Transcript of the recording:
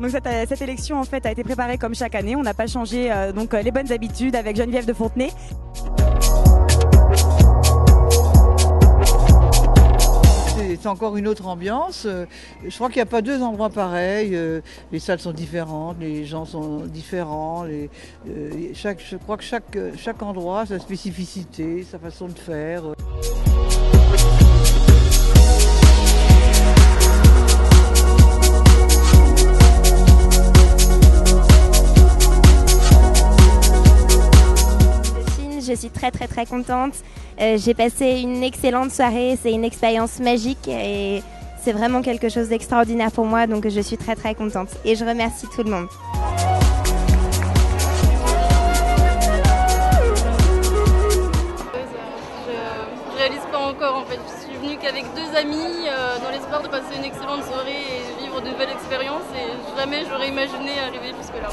Donc cette, euh, élection a été préparée comme chaque année. On n'a pas changé euh, euh, les bonnes habitudes avec Geneviève de Fontenay. C'est encore une autre ambiance. Euh, Je crois qu'il n'y a pas deux endroits pareils. Euh, Les salles sont différentes, les gens sont différents. euh, chaque, je crois que chaque, chaque endroit a sa spécificité, sa façon de faire. Je suis très très très contente. Euh, J'ai passé une excellente soirée, c'est une expérience magique et c'est vraiment quelque chose d'extraordinaire pour moi, donc je suis très très contente. Et je remercie tout le monde. Je, réalise pas encore en fait. Je suis venue qu'avec deux amis euh, dans l'espoir de passer une excellente soirée et vivre de nouvelles expériences et jamais j'aurais imaginé arriver jusque là.